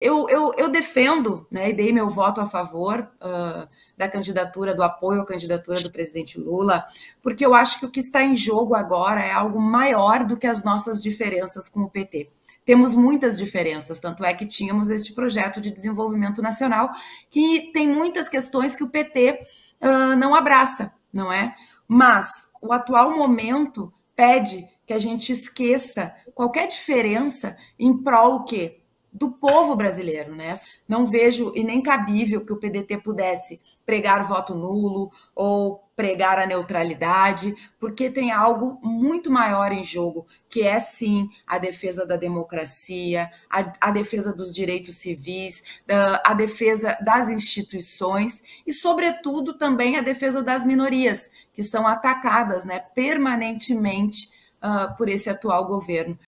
Eu, eu, eu, defendo né, e dei meu voto a favor uh, da candidatura, do apoio à candidatura do presidente Lula, porque eu acho que o que está em jogo agora é algo maior do que as nossas diferenças com o PT. Temos muitas diferenças, tanto é que tínhamos este projeto de desenvolvimento nacional que tem muitas questões que o PT uh, não abraça, não é? Mas o atual momento pede que a gente esqueça qualquer diferença em prol o quê? Do povo brasileiro, né? Não vejo e nem cabível que o PDT pudesse pregar voto nulo ou pregar a neutralidade, porque tem algo muito maior em jogo, que é sim a defesa da democracia, a, a defesa dos direitos civis, a defesa das instituições e, sobretudo, também a defesa das minorias, que são atacadas né, permanentemente uh, por esse atual governo.